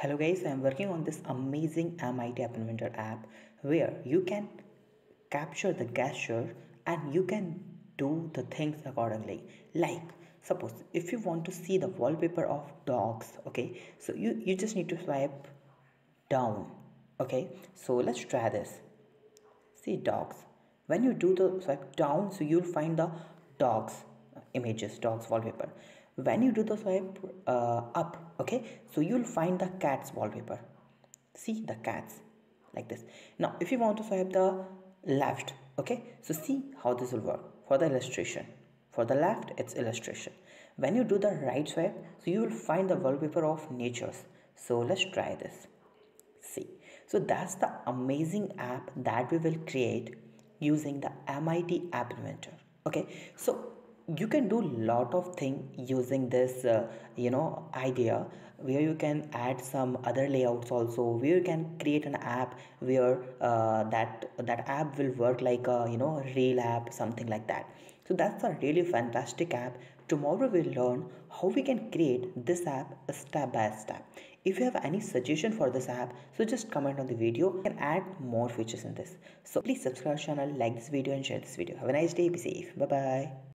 Hello guys, I am working on this amazing MIT App Inventor app where you can capture the gesture and you can do the things accordingly. Like suppose if you want to see the wallpaper of dogs, okay, so you, you just need to swipe down, okay. So let's try this. See dogs. When you do the swipe down, so you'll find the dogs images, dogs wallpaper when you do the swipe uh, up okay? So you'll find the cat's wallpaper. See the cats like this. Now if you want to swipe the left okay? So see how this will work. For the illustration for the left it's illustration. When you do the right swipe so you will find the wallpaper of natures. So let's try this. See. So that's the amazing app that we will create using the MIT app inventor okay? So you can do a lot of thing using this uh, you know idea where you can add some other layouts also where you can create an app where uh, that that app will work like a you know real app something like that. So that's a really fantastic app. Tomorrow we'll learn how we can create this app step by step. If you have any suggestion for this app so just comment on the video. And add more features in this. So please subscribe channel like this video and share this video. Have a nice day. Be safe. Bye bye